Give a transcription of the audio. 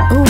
Ooh,